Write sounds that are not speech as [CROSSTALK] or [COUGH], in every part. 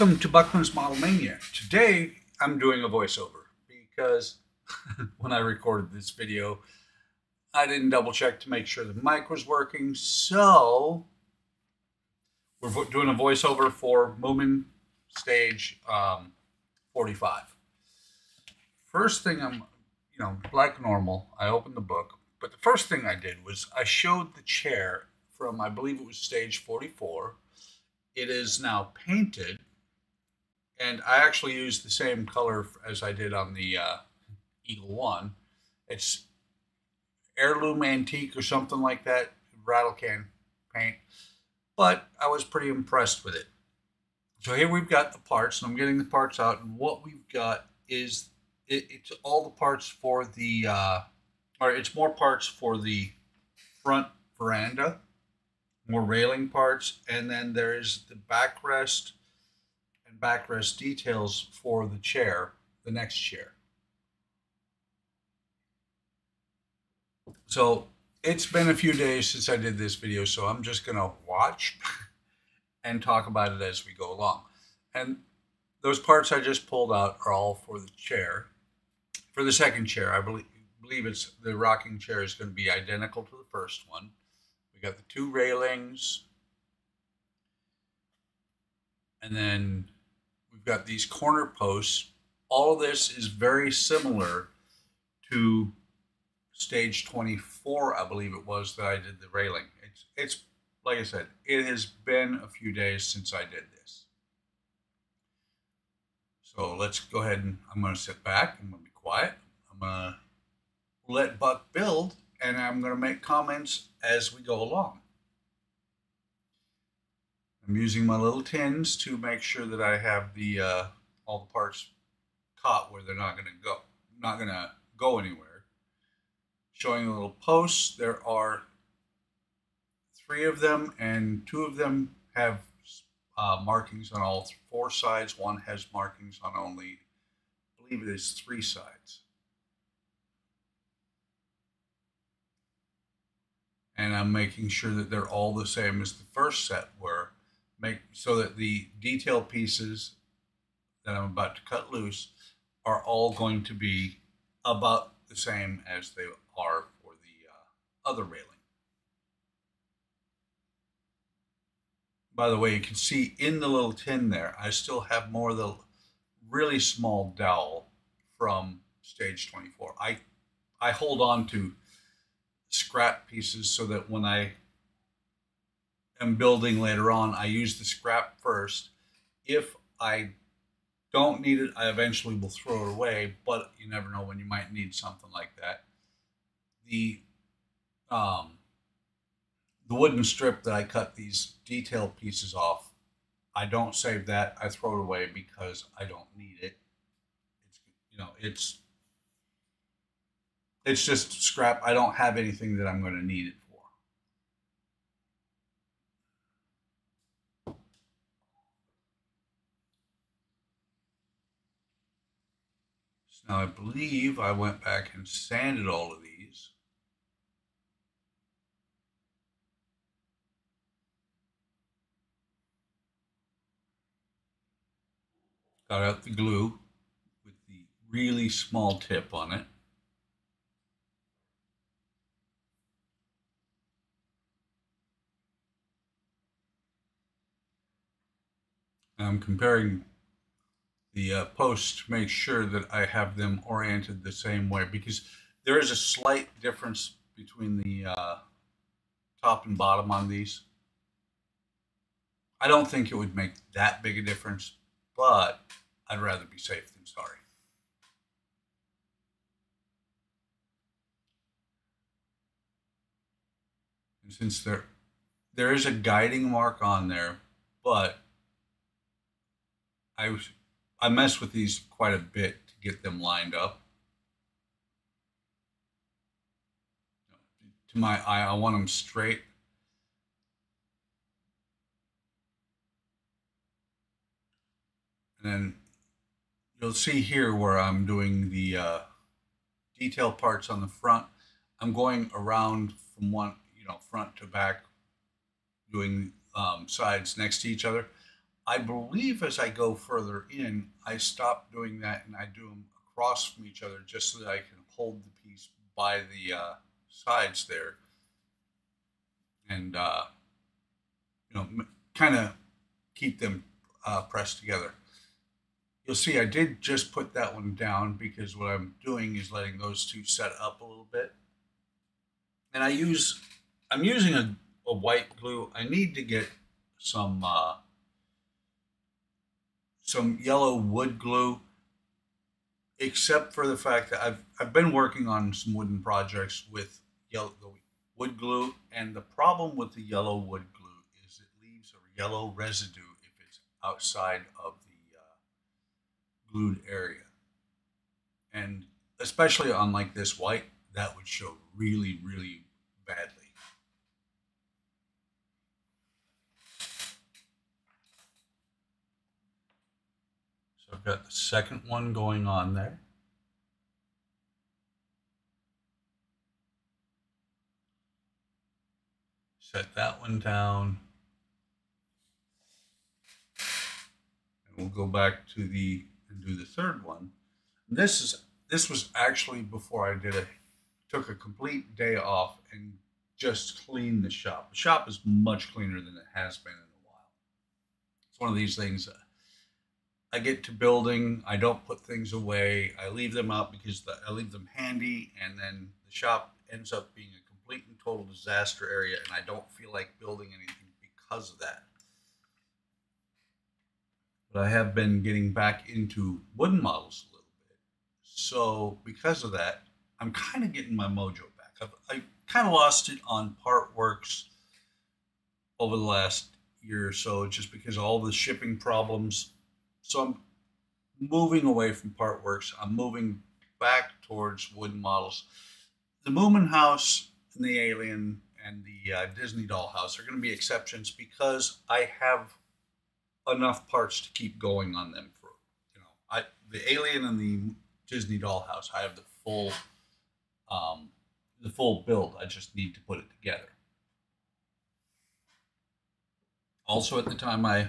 welcome to Buckman's Model Mania. Today I'm doing a voiceover because [LAUGHS] when I recorded this video, I didn't double check to make sure the mic was working. So we're doing a voiceover for Moomin Stage um, 45. First thing I'm, you know, like normal, I opened the book, but the first thing I did was I showed the chair from, I believe it was stage 44 it is now painted, and I actually used the same color as I did on the uh, Eagle One. It's heirloom antique or something like that, rattle can paint. But I was pretty impressed with it. So here we've got the parts, and I'm getting the parts out, and what we've got is it, it's all the parts for the, uh, or it's more parts for the front veranda more railing parts, and then there's the backrest backrest details for the chair, the next chair. So it's been a few days since I did this video, so I'm just gonna watch [LAUGHS] and talk about it as we go along. And those parts I just pulled out are all for the chair. For the second chair, I believe, believe it's the rocking chair is going to be identical to the first one. We got the two railings. And then we've got these corner posts. All of this is very similar to stage 24, I believe it was, that I did the railing. It's, it's like I said, it has been a few days since I did this. So let's go ahead and I'm going to sit back. I'm going to be quiet. I'm going to let Buck build and I'm going to make comments as we go along. I'm using my little tins to make sure that I have the uh, all the parts caught where they're not going to go, not going to go anywhere. Showing a little posts. There are three of them, and two of them have uh, markings on all four sides. One has markings on only, I believe it is three sides. and I'm making sure that they're all the same as the first set were, make so that the detail pieces that I'm about to cut loose are all going to be about the same as they are for the uh, other railing. By the way, you can see in the little tin there, I still have more of the really small dowel from stage 24. I, I hold on to scrap pieces so that when I am building later on, I use the scrap first. If I don't need it, I eventually will throw it away, but you never know when you might need something like that. The um, the wooden strip that I cut these detail pieces off, I don't save that. I throw it away because I don't need it. It's you know, it's it's just scrap. I don't have anything that I'm going to need it for. So now I believe I went back and sanded all of these. Got out the glue with the really small tip on it. I'm comparing the uh, posts make sure that I have them oriented the same way because there is a slight difference between the uh, top and bottom on these. I don't think it would make that big a difference, but I'd rather be safe than sorry. And since there there is a guiding mark on there, but I I mess with these quite a bit to get them lined up. To my eye, I want them straight. And then you'll see here where I'm doing the uh, detail parts on the front. I'm going around from one, you know, front to back, doing um, sides next to each other. I believe as I go further in, I stop doing that and I do them across from each other just so that I can hold the piece by the uh, sides there and uh, you know kind of keep them uh, pressed together. You'll see I did just put that one down because what I'm doing is letting those two set up a little bit. And I use, I'm using a, a white glue. I need to get some uh, some yellow wood glue except for the fact that I've, I've been working on some wooden projects with yellow wood glue and the problem with the yellow wood glue is it leaves a yellow residue if it's outside of the uh, glued area. And especially on like this white that would show really really badly so I've got the second one going on there set that one down. And we'll go back to the and do the third one. This is this was actually before I did it. Took a complete day off and just cleaned the shop. The shop is much cleaner than it has been in a while. It's one of these things. Uh, I get to building, I don't put things away. I leave them out because the, I leave them handy, and then the shop ends up being a complete and total disaster area, and I don't feel like building anything because of that. But I have been getting back into wooden models a little bit. So because of that, I'm kind of getting my mojo back. I've, I kind of lost it on part works over the last year or so, just because all the shipping problems. So I'm moving away from part works. I'm moving back towards wooden models. The Moomin House and the Alien and the uh, Disney Dollhouse are going to be exceptions because I have enough parts to keep going on them for you know I the Alien and the Disney Dollhouse I have the full um, the full build I just need to put it together. Also, at the time I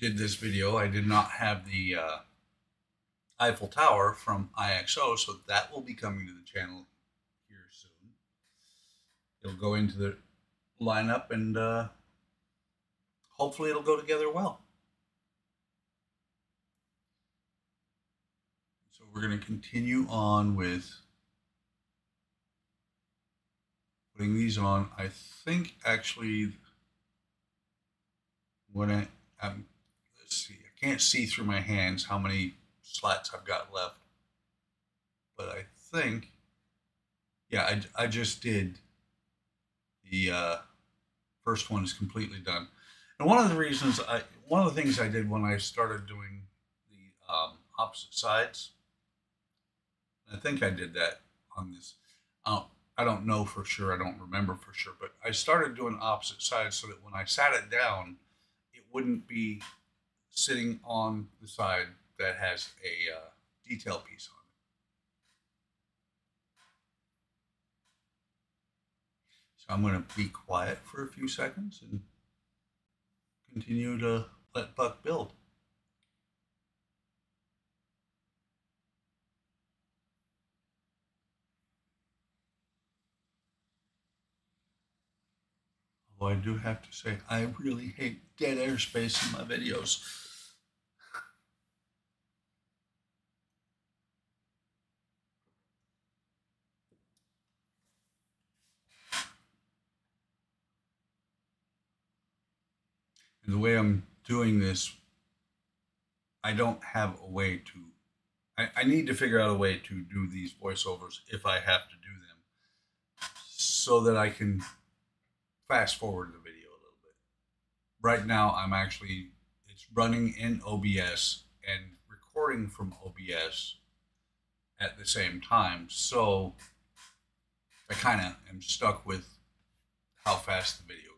did this video, I did not have the uh, Eiffel Tower from IXO, so that will be coming to the channel here soon. it'll go into the lineup and uh, hopefully it'll go together well. So we're going to continue on with putting these on. I think actually when I, let's see, I can't see through my hands how many slats I've got left, but I think, yeah, I, I just did the uh, first one is completely done. And one of the reasons I, one of the things I did when I started doing the um, opposite sides, I think I did that on this. Uh, I don't know for sure. I don't remember for sure, but I started doing opposite sides so that when I sat it down, it wouldn't be sitting on the side that has a uh, detail piece on. It. So I'm going to be quiet for a few seconds and continue to let Buck build. Although I do have to say, I really hate dead airspace in my videos. The way I'm doing this, I don't have a way to. I, I need to figure out a way to do these voiceovers if I have to do them, so that I can fast forward the video a little bit. Right now, I'm actually it's running in OBS and recording from OBS at the same time, so I kind of am stuck with how fast the video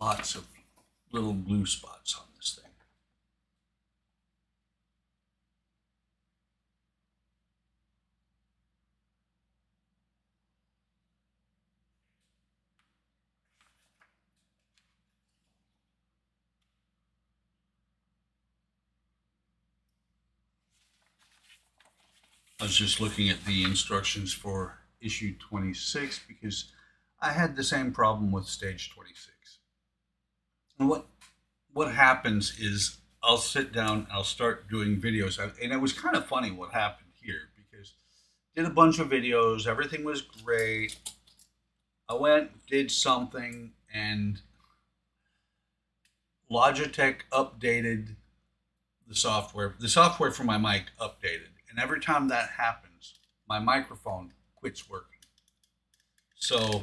lots of little blue spots on this thing. I was just looking at the instructions for issue 26 because I had the same problem with stage 26. What what happens is I'll sit down, I'll start doing videos, and it was kind of funny what happened here because did a bunch of videos, everything was great. I went, did something, and Logitech updated the software. The software for my mic updated and every time that happens, my microphone quits working. So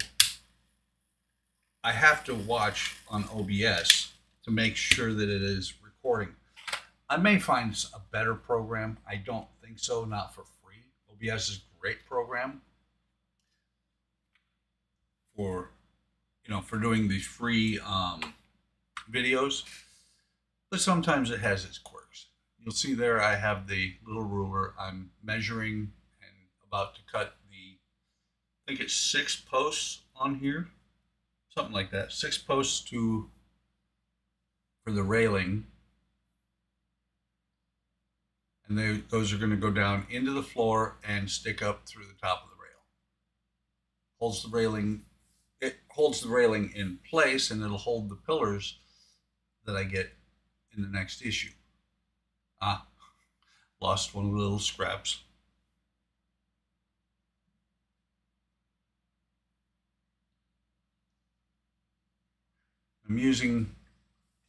I have to watch on OBS to make sure that it is recording. I may find a better program. I don't think so, not for free. OBS is a great program for you know for doing these free um, videos, but sometimes it has its quirks. You'll see there I have the little ruler. I'm measuring and about to cut the, I think it's six posts on here, something like that. Six posts to, for the railing. And they, those are going to go down into the floor and stick up through the top of the rail. Holds the railing, it holds the railing in place and it'll hold the pillars that I get in the next issue. Ah, lost one of the little scraps. I'm using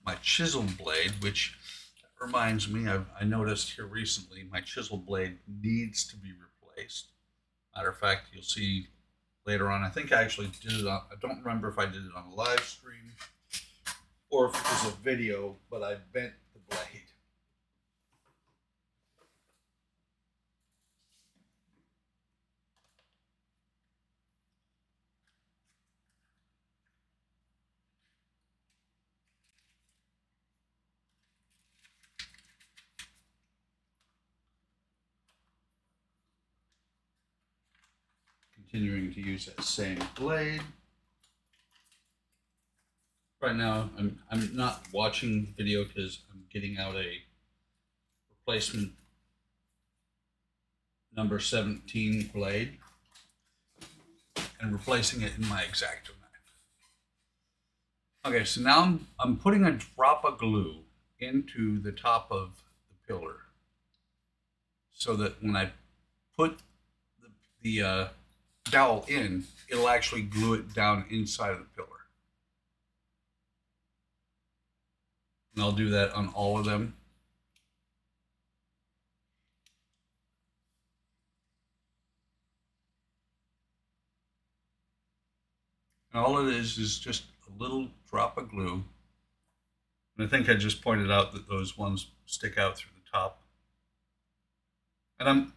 my chisel blade, which reminds me, I've, I noticed here recently, my chisel blade needs to be replaced. Matter of fact, you'll see later on, I think I actually did it on, I don't remember if I did it on a live stream or if it was a video, but I bent the blade. Continuing to use that same blade. Right now, I'm, I'm not watching the video because I'm getting out a replacement number 17 blade and replacing it in my X-Acto knife. Okay, so now I'm, I'm putting a drop of glue into the top of the pillar so that when I put the, the uh, dowel in, it'll actually glue it down inside of the pillar. And I'll do that on all of them. And all it is is just a little drop of glue. And I think I just pointed out that those ones stick out through the top. And I'm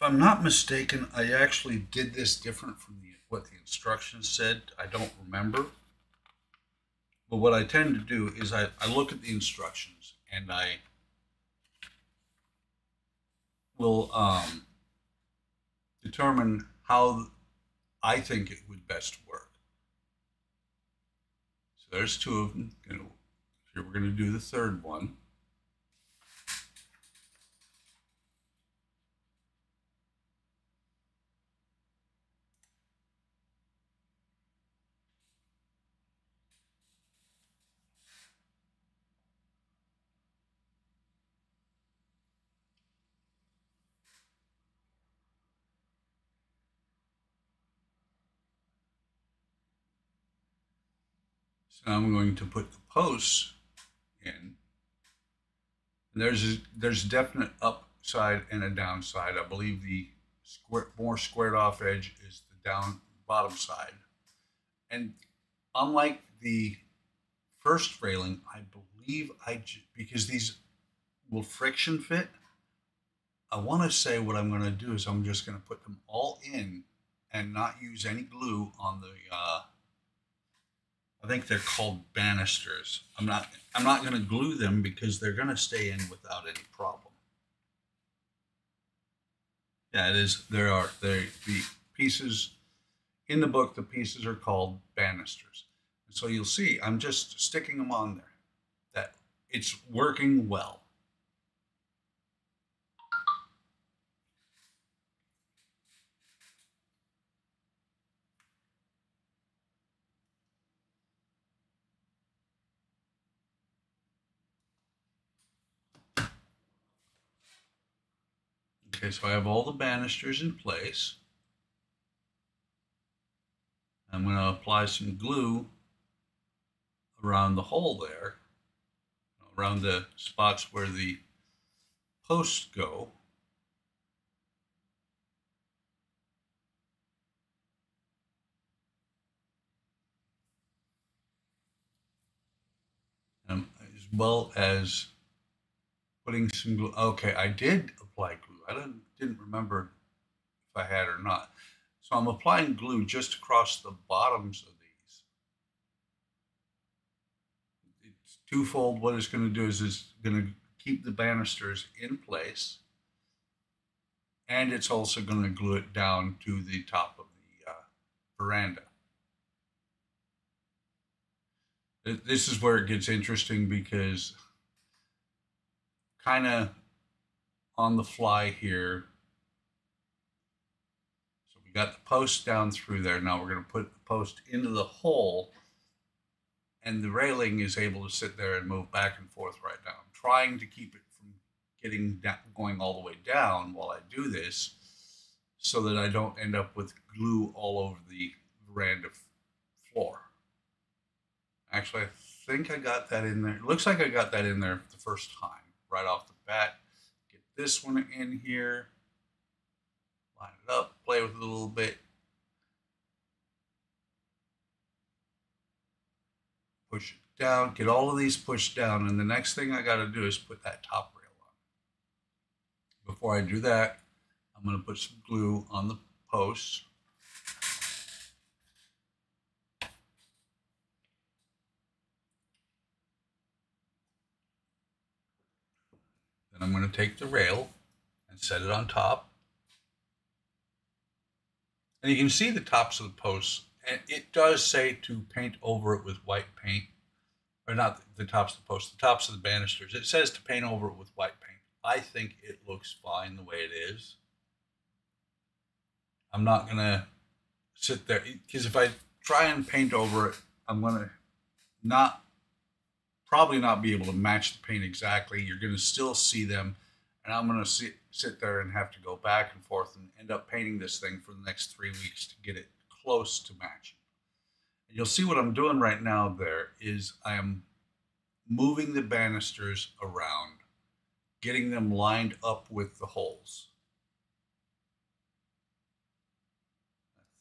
if I'm not mistaken, I actually did this different from the, what the instructions said. I don't remember. But what I tend to do is I, I look at the instructions and I will um, determine how I think it would best work. So there's two of them. Here we're going to do the third one. So I'm going to put the posts in. And there's there's definite upside and a downside. I believe the square, more squared off edge is the down bottom side. And unlike the first railing, I believe I because these will friction fit. I want to say what I'm going to do is I'm just going to put them all in and not use any glue on the uh, I think they're called banisters. I'm not I'm not going to glue them because they're going to stay in without any problem. Yeah, it is. There are they the pieces in the book. The pieces are called banisters. And so you'll see I'm just sticking them on there. That it's working well. Okay, so I have all the banisters in place. I'm going to apply some glue around the hole there, around the spots where the posts go. Um, as well as putting some glue. Okay, I did apply glue. I didn't, didn't remember if I had or not. So I'm applying glue just across the bottoms of these. It's twofold. What it's going to do is it's going to keep the banisters in place. And it's also going to glue it down to the top of the uh, veranda. This is where it gets interesting because kind of on the fly here. So we got the post down through there. Now we're going to put the post into the hole and the railing is able to sit there and move back and forth right now. I'm trying to keep it from getting down, going all the way down while I do this so that I don't end up with glue all over the veranda floor. Actually, I think I got that in there. It looks like I got that in there the first time, right off the bat. This one in here. Line it up, play with it a little bit. Push it down, get all of these pushed down, and the next thing I got to do is put that top rail on. Before I do that, I'm going to put some glue on the posts. Then I'm going to take the rail and set it on top. And you can see the tops of the posts. And it does say to paint over it with white paint. Or not the tops of the posts, the tops of the banisters. It says to paint over it with white paint. I think it looks fine the way it is. I'm not going to sit there. Because if I try and paint over it, I'm going to not probably not be able to match the paint exactly. You're going to still see them. And I'm going to sit, sit there and have to go back and forth and end up painting this thing for the next three weeks to get it close to matching. And you'll see what I'm doing right now there is I am moving the banisters around, getting them lined up with the holes.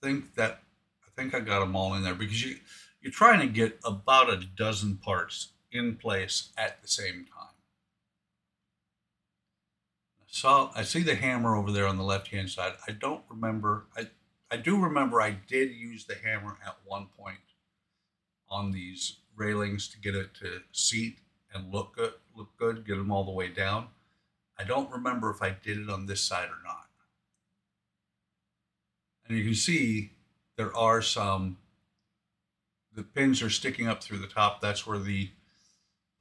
I think that I think I got them all in there because you you're trying to get about a dozen parts in place at the same time. So I see the hammer over there on the left hand side. I don't remember. I I do remember I did use the hammer at one point on these railings to get it to seat and look good, look good, get them all the way down. I don't remember if I did it on this side or not. And you can see there are some, the pins are sticking up through the top. That's where the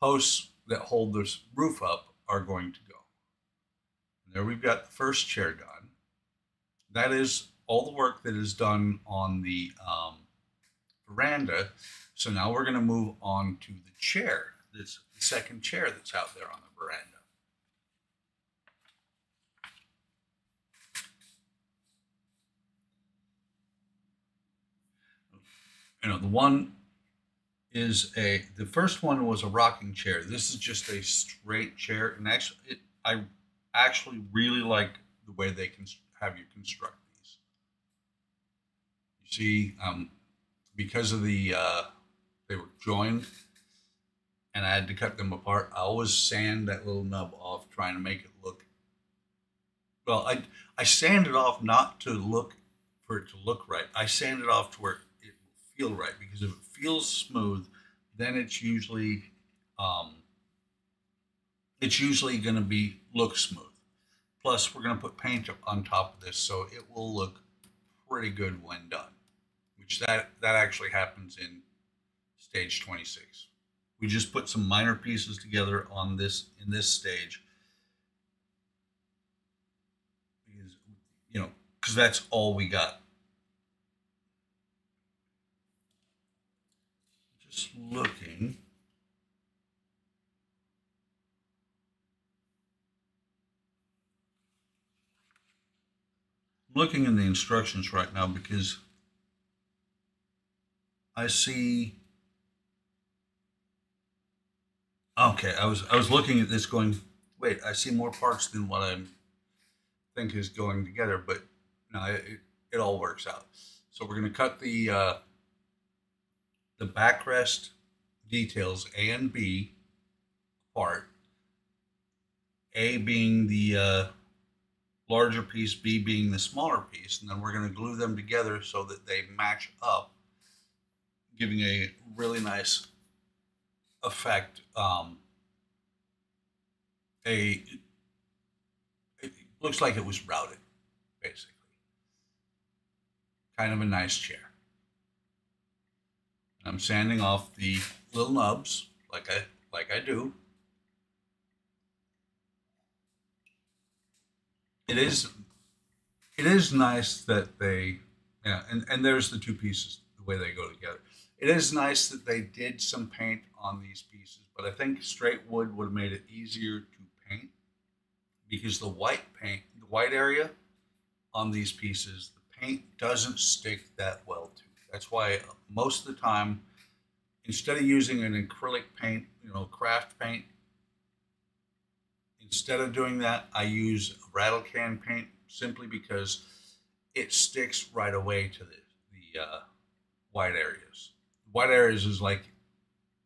posts that hold this roof up are going to go. And there we've got the first chair done. That is all the work that is done on the um, veranda. So now we're going to move on to the chair, this the second chair that's out there on the veranda. You know, the one is a the first one was a rocking chair. This is just a straight chair, and actually, it, I actually really like the way they can have you construct these. You see, um, because of the uh, they were joined, and I had to cut them apart. I always sand that little nub off, trying to make it look. Well, I I sand it off not to look for it to look right. I sand it off to where feel right because if it feels smooth, then it's usually um, it's usually going to be look smooth. Plus, we're going to put paint on top of this, so it will look pretty good when done. Which that that actually happens in stage 26. We just put some minor pieces together on this in this stage. Because, you know, because that's all we got. Just looking. looking in the instructions right now because I see. Okay, I was I was looking at this going, wait, I see more parts than what I think is going together, but no, it, it all works out. So we're going to cut the uh, the backrest details A and B part, A being the uh, larger piece, B being the smaller piece, and then we're going to glue them together so that they match up, giving a really nice effect. Um, a it looks like it was routed, basically. Kind of a nice chair. I'm sanding off the little nubs like I like I do. It is it is nice that they yeah, and, and there's the two pieces, the way they go together. It is nice that they did some paint on these pieces, but I think straight wood would have made it easier to paint because the white paint, the white area on these pieces, the paint doesn't stick that well to. That's why most of the time, instead of using an acrylic paint, you know, craft paint, instead of doing that, I use rattle can paint simply because it sticks right away to the, the uh, white areas. White areas is like,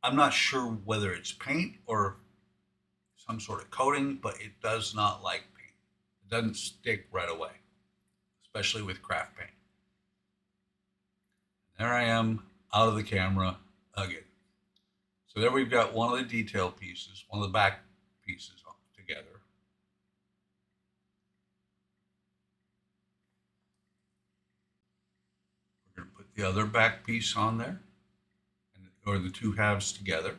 I'm not sure whether it's paint or some sort of coating, but it does not like paint. It doesn't stick right away, especially with craft paint. There I am out of the camera again. So there we've got one of the detail pieces, one of the back pieces together. We're going to put the other back piece on there, or the two halves together.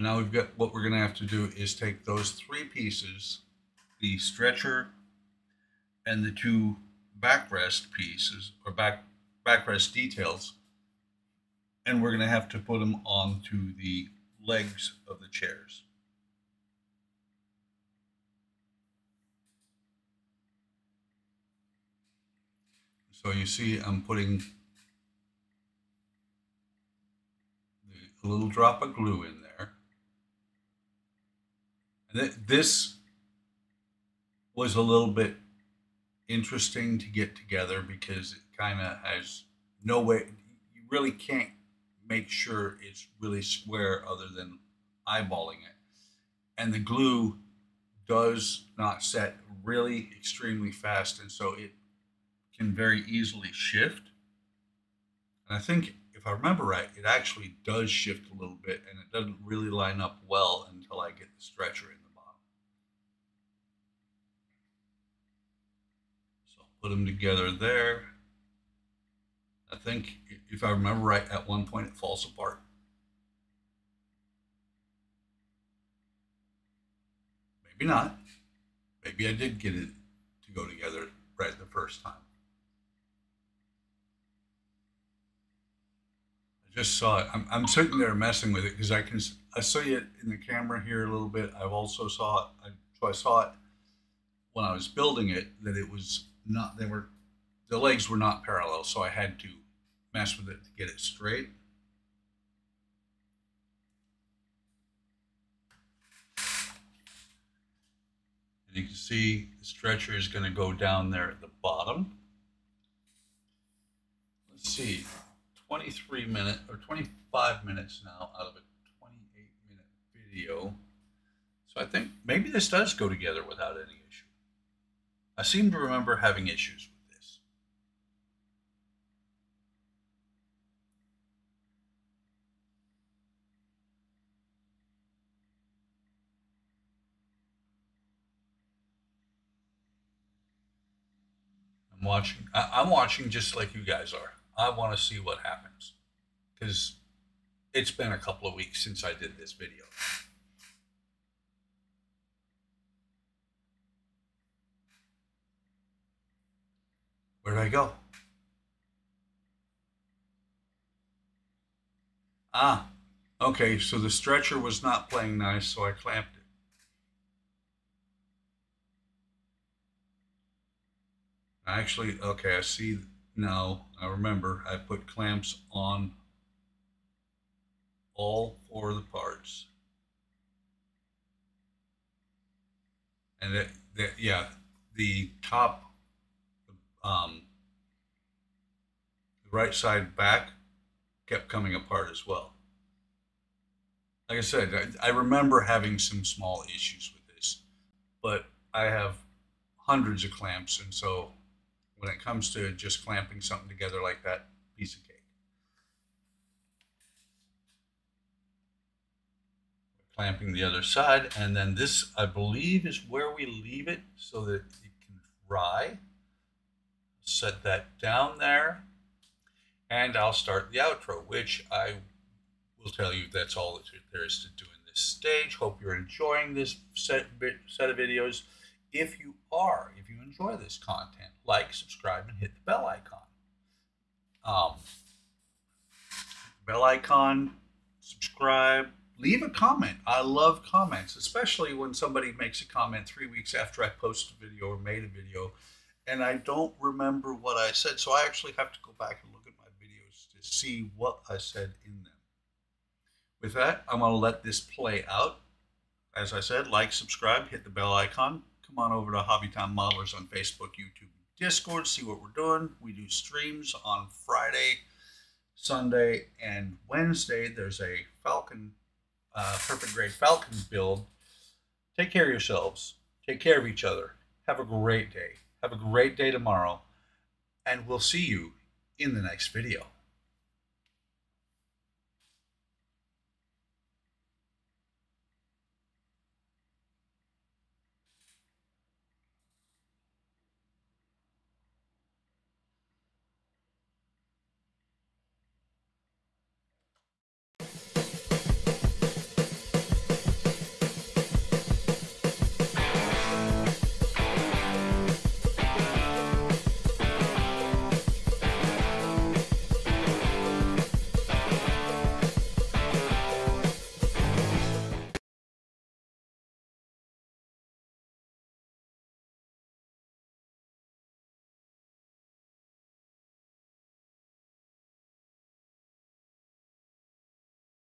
And now we've got what we're going to have to do is take those three pieces, the stretcher and the two backrest pieces or back backrest details, and we're going to have to put them onto the legs of the chairs. So you see I'm putting a little drop of glue in this was a little bit interesting to get together because it kind of has no way, you really can't make sure it's really square other than eyeballing it. And the glue does not set really extremely fast, and so it can very easily shift. And I think, if I remember right, it actually does shift a little bit, and it doesn't really line up well until I get the stretcher in the bottom. So I'll put them together there. I think, if I remember right, at one point it falls apart. Maybe not. Maybe I did get it to go together right the first time. Just saw it. I'm, I'm sitting there messing with it because I can I see it in the camera here a little bit. I've also saw it. I, so I saw it when I was building it that it was not. They were the legs were not parallel, so I had to mess with it to get it straight. And you can see the stretcher is going to go down there at the bottom. Let's see, 23 minute or 25 minutes now out of a 28 minute video. So I think maybe this does go together without any issue. I seem to remember having issues with this. I'm watching. I, I'm watching just like you guys are. I want to see what happens because it's been a couple of weeks since I did this video. Where'd I go? Ah, okay, so the stretcher was not playing nice, so I clamped it. Actually, okay, I see now, I remember I put clamps on all four of the parts. And that, that yeah, the top, um, the right side back kept coming apart as well. Like I said, I, I remember having some small issues with this, but I have hundreds of clamps, and so when it comes to just clamping something together like that, piece of cake. Clamping the other side, and then this, I believe, is where we leave it so that it can dry. Set that down there, and I'll start the outro, which I will tell you that's all that there is to do in this stage. Hope you're enjoying this set, set of videos. If you are, if you enjoy this content, like, subscribe, and hit the bell icon. Um, bell icon, subscribe, leave a comment. I love comments, especially when somebody makes a comment three weeks after I post a video or made a video, and I don't remember what I said. So I actually have to go back and look at my videos to see what I said in them. With that, I'm going to let this play out. As I said, like, subscribe, hit the bell icon, come on over to Hobby Time Modelers on Facebook, YouTube, Discord, see what we're doing. We do streams on Friday, Sunday, and Wednesday. There's a Falcon, uh, Perfect Grade Falcon build. Take care of yourselves. Take care of each other. Have a great day. Have a great day tomorrow. And we'll see you in the next video.